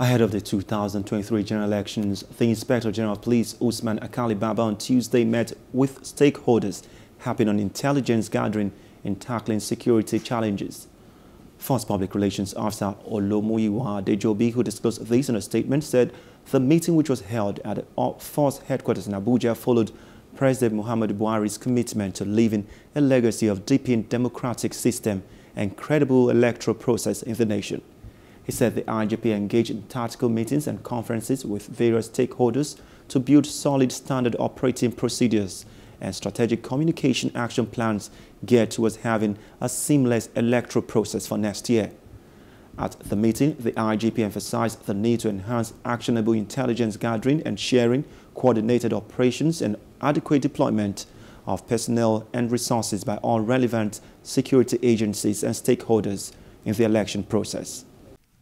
Ahead of the 2023 general elections, the Inspector General of Police, Usman Alkali Baba, on Tuesday met with stakeholders helping on intelligence gathering in tackling security challenges. First Public Relations Officer Olumuyiwa Dejobi, who disclosed this in a statement, said the meeting which was held at Force headquarters in Abuja followed President Muhammadu Buhari's commitment to leaving a legacy of deepened democratic system and credible electoral process in the nation. He said the IGP engaged in tactical meetings and conferences with various stakeholders to build solid standard operating procedures and strategic communication action plans geared towards having a seamless electoral process for next year. At the meeting, the IGP emphasized the need to enhance actionable intelligence gathering and sharing, coordinated operations and adequate deployment of personnel and resources by all relevant security agencies and stakeholders in the election process.